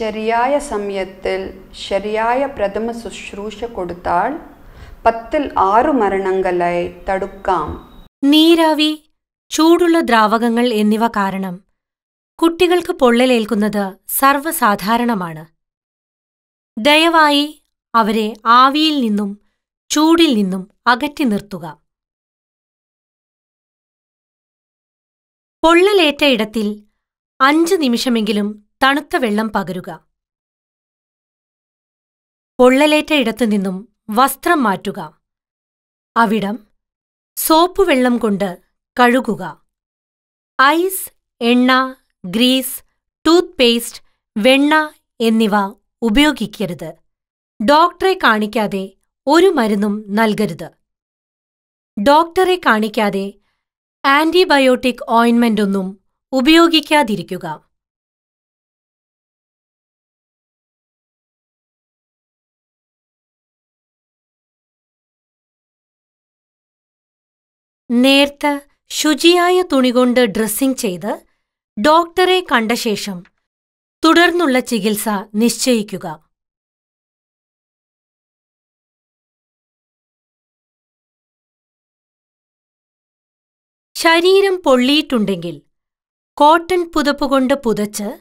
ശരിയായ സമയത്തിൽ ശരിയായ പ്രഥമ ശുശ്രൂഷ കൊടുത്താൽ പത്തിൽ ആറു മരണങ്ങളെ തടുക്കാം. നീരാവി ചൂടുള്ള ദ്രാവകങ്ങൾ എന്നിവ കാരണം കുട്ടികൾക്ക് പൊള്ളലേൽക്കുന്നത് സർവസാധാരണമാണ്. ദയവായി അവരെ ആവിയിൽ നിന്നും ചൂടിൽ നിന്നും അകറ്റി നിർത്തുക. പൊള്ളലേറ്റ ഇടത്തിൽ അഞ്ച് നിമിഷമെങ്കിലും തണുത്ത വെള്ളം പകരുക. പൊള്ളലേറ്റ ഇടത്തു നിന്നും വസ്ത്രം മാറ്റുക. അവിടം സോപ്പ് വെള്ളം കൊണ്ട് കഴുകുക. ഐസ് എണ്ണ ഗ്രീസ് ടൂത്ത് പേസ്റ്റ് വെണ്ണ എന്നിവ ഉപയോഗിക്കരുത്. ഡോക്ടറെ കാണിക്കാതെ ഒരു മരുന്നും നൽകരുത്. ഡോക്ടറെ കാണിക്കാതെ ആന്റിബയോട്ടിക് ഓയിൻമെന്റൊന്നും ഉപയോഗിക്കാതിരിക്കുക. നേർത്ത ശുചിയായ തുണികൊണ്ട് ഡ്രസ്സിംഗ് ചെയ്ത് ഡോക്ടറെ കണ്ട ശേഷം തുടർന്നുള്ള ചികിത്സ നിശ്ചയിക്കുക. ശരീരം പൊള്ളിയിട്ടുണ്ടെങ്കിൽ കോട്ടൺ പുതപ്പുകൊണ്ട് പുതച്ച്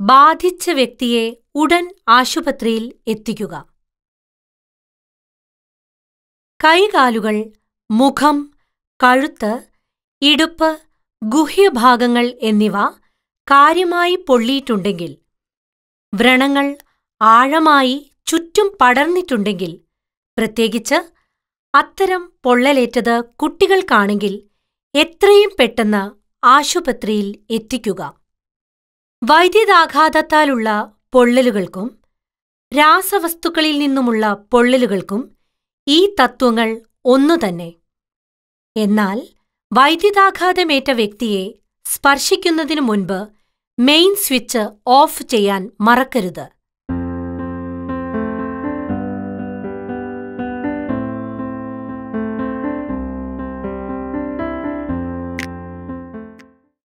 ബാധിച്ച വ്യക്തിയെ ഉടൻ ആശുപത്രിയിൽ എത്തിക്കുക. കൈകാലുകൾ മുഖം കഴുത്ത് ഇടുപ്പ് ഗുഹ്യഭാഗങ്ങൾ എന്നിവ കാര്യമായി പൊള്ളിയിട്ടുണ്ടെങ്കിൽ വ്രണങ്ങൾ ആഴമായി ചുറ്റും പടർന്നിട്ടുണ്ടെങ്കിൽ പ്രത്യേകിച്ച് അത്തരം പൊള്ളലേറ്റത് കുട്ടികൾക്കാണെങ്കിൽ എത്രയും പെട്ടെന്ന് ആശുപത്രിയിൽ എത്തിക്കുക. വൈദ്യുതാഘാതത്താലുള്ള പൊള്ളലുകൾക്കും രാസവസ്തുക്കളിൽ നിന്നുമുള്ള പൊള്ളലുകൾക്കും ഈ തത്വങ്ങൾ ഒന്നുതന്നെ. എന്നാൽ വൈദ്യുതാഘാതമേറ്റ വ്യക്തിയെ സ്പർശിക്കുന്നതിനു മുൻപ് മെയിൻ സ്വിച്ച് ഓഫ് ചെയ്യാൻ മറക്കരുത്.